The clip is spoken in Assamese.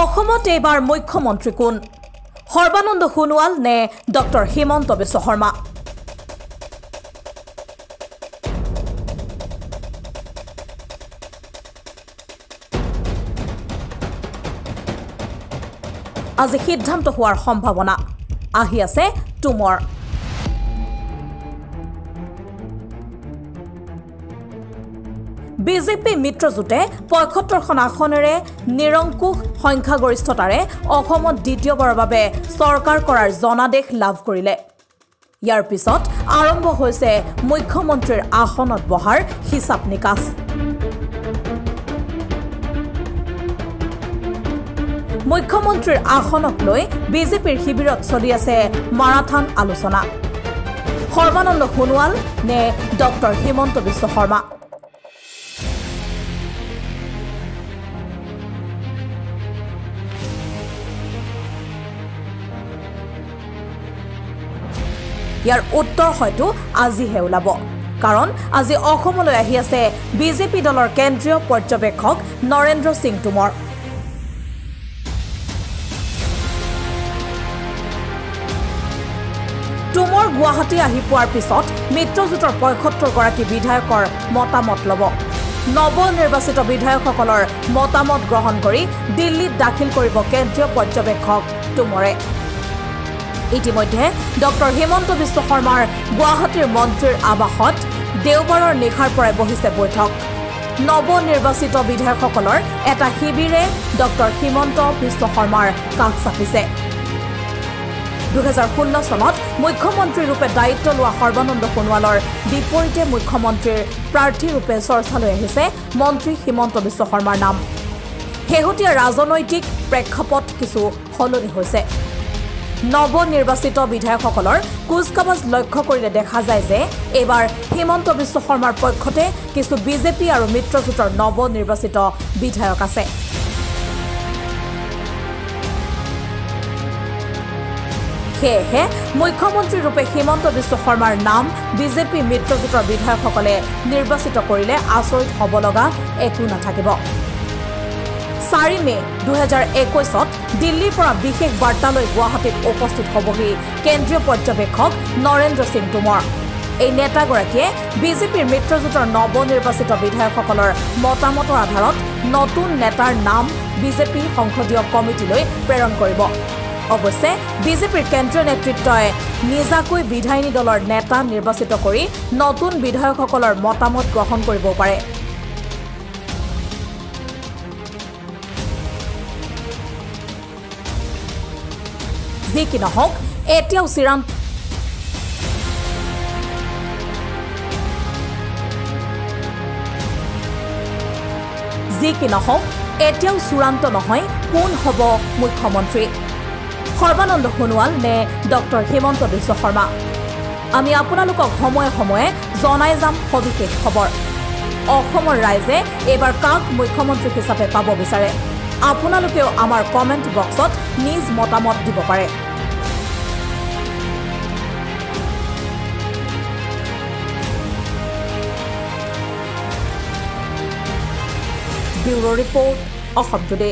অসমত এইবাৰ মুখ্যমন্ত্ৰী কোন? সৰ্বানন্দ সোণোৱাল নে ডক্টৰ হিমন্ত বিশ্ব শৰ্মা? আজি সিদ্ধান্ত হোৱাৰ সম্ভাৱনা। আহি আছে তুমৰ বিজেপি মিত্ৰজোঁটে পঁয়সত্তৰখন আসনেৰে নিৰংকুশ সংখ্যাগৰিষ্ঠতাৰে অসমত দ্বিতীয়বাৰৰ বাবে চৰকাৰ কৰাৰ জনাদেশ লাভ কৰিলে। ইয়াৰ পিছত আৰম্ভ হৈছে মুখ্যমন্ত্ৰীৰ আসনত বহাৰ হিচাপ নিকাচ। মুখ্যমন্ত্ৰীৰ আসনক লৈ বিজেপিৰ শিবিৰত চলি আছে মাৰাথান আলোচনা। সৰ্বানন্দ সোণোৱাল নে ডক্টৰ হিমন্ত বিশ্ব শৰ্মা? ইয়াৰ উত্তৰ হয়তো আজিহে ওলাব। কাৰণ আজি অসমলৈ আহি আছে বিজেপি দলৰ কেন্দ্ৰীয় পৰ্যবেক্ষক নৰেন্দ্ৰ সিং টোমৰ। টোমৰ গুৱাহাটী আহি পোৱাৰ পিছত মিত্ৰজোঁটৰ পঁয়সত্তৰগৰাকী বিধায়কৰ মতামত ল'ব। নৱ নিৰ্বাচিত বিধায়কসকলৰ মতামত গ্ৰহণ কৰি দিল্লীত দাখিল কৰিব কেন্দ্ৰীয় পৰ্যবেক্ষক টোমৰে। ইতিমধ্যে ডক্টৰ হিমন্ত বিশ্ব শৰ্মাৰ গুৱাহাটীৰ মন্ত্ৰীৰ আৱাসত দেওবাৰৰ নিশাৰ পৰাই বহিছে বৈঠক। নৱ নিৰ্বাচিত বিধায়কসকলৰ এটা শিবিৰে ডক্টৰ হিমন্ত বিশ্ব শৰ্মাৰ কাষ চাপিছে। দুহেজাৰ ষোল্ল চনত মুখ্যমন্ত্ৰীৰূপে দায়িত্ব লোৱা সৰ্বানন্দ সোণোৱালৰ বিপৰীতে মুখ্যমন্ত্ৰীৰ প্ৰাৰ্থীৰূপে চৰ্চালৈ আহিছে মন্ত্ৰী হিমন্ত বিশ্ব শৰ্মাৰ নাম। শেহতীয়া ৰাজনৈতিক প্ৰেক্ষাপট কিছু সলনি হৈছে। নৱ নিৰ্বাচিত বিধায়কসকলৰ কুচকাৱাজ লক্ষ্য কৰিলে দেখা যায় যে এইবাৰ হিমন্ত বিশ্ব শৰ্মাৰ পক্ষতে কিছু বিজেপি আৰু মিত্ৰজোঁটৰ নৱ নিৰ্বাচিত বিধায়ক আছে। সেয়েহে মুখ্যমন্ত্ৰীৰূপে হিমন্ত বিশ্ব শৰ্মাৰ নাম বিজেপি মিত্ৰজোঁটৰ বিধায়কসকলে নিৰ্বাচিত কৰিলে আচৰিত হ'ব লগা একো নাথাকিব। চাৰি মে দুহেজাৰ একৈছত দিল্লীৰ পৰা বিশেষ বাৰ্তালৈ গুৱাহাটীত উপস্থিত হ'বহি কেন্দ্ৰীয় পৰ্যবেক্ষক নৰেন্দ্ৰ সিং টোমৰ। এই নেতাগৰাকীয়ে বিজেপিৰ মিত্ৰজোঁটৰ নৱ নিৰ্বাচিত বিধায়কসকলৰ মতামতৰ আধাৰত নতুন নেতাৰ নাম বিজেপি সংসদীয় কমিটিলৈ প্ৰেৰণ কৰিব। অৱশ্যে বিজেপিৰ কেন্দ্ৰীয় নেতৃত্বই নিজাকৈ বিধায়িনী দলৰ নেতা নিৰ্বাচিত কৰি নতুন বিধায়কসকলৰ মতামত গ্ৰহণ কৰিবও পাৰে। যি কি নহওক এতিয়াও চিৰান্ত যি কি নহওক এতিয়াও চূড়ান্ত নহয় কোন হ'ব মুখ্যমন্ত্ৰী সৰ্বানন্দ সোণোৱাল নে ডক্টৰ হিমন্ত বিশ্ব শৰ্মা আমি আপোনালোকক সময়ে সময়ে জনাই যাম সবিশেষ খবৰ অসমৰ ৰাইজে এইবাৰ কাক মুখ্যমন্ত্ৰী হিচাপে পাব বিচাৰে আপোনালোকেও আমাৰ কমেণ্ট বক্সত নিজ মতামত দিব পাৰে। Bureau' report Assam today